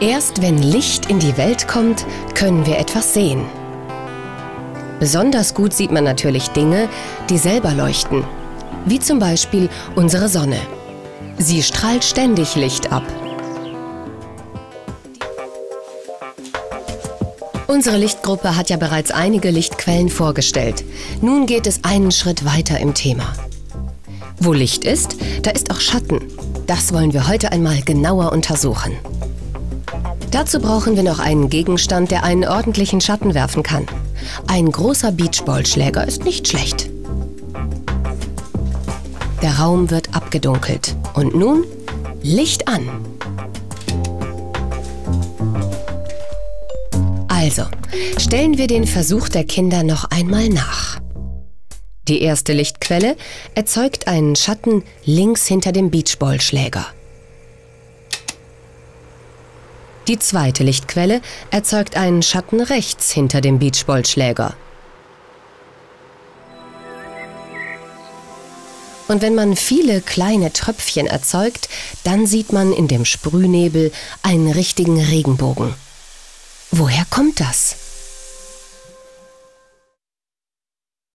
Erst wenn Licht in die Welt kommt, können wir etwas sehen. Besonders gut sieht man natürlich Dinge, die selber leuchten, wie zum Beispiel unsere Sonne. Sie strahlt ständig Licht ab. Unsere Lichtgruppe hat ja bereits einige Lichtquellen vorgestellt. Nun geht es einen Schritt weiter im Thema. Wo Licht ist, da ist auch Schatten. Das wollen wir heute einmal genauer untersuchen. Dazu brauchen wir noch einen Gegenstand, der einen ordentlichen Schatten werfen kann. Ein großer Beachballschläger ist nicht schlecht. Der Raum wird abgedunkelt. Und nun Licht an. Also, stellen wir den Versuch der Kinder noch einmal nach. Die erste Lichtquelle erzeugt einen Schatten links hinter dem Beachballschläger. Die zweite Lichtquelle erzeugt einen Schatten rechts hinter dem Beachballschläger. Und wenn man viele kleine Tröpfchen erzeugt, dann sieht man in dem Sprühnebel einen richtigen Regenbogen. Woher kommt das?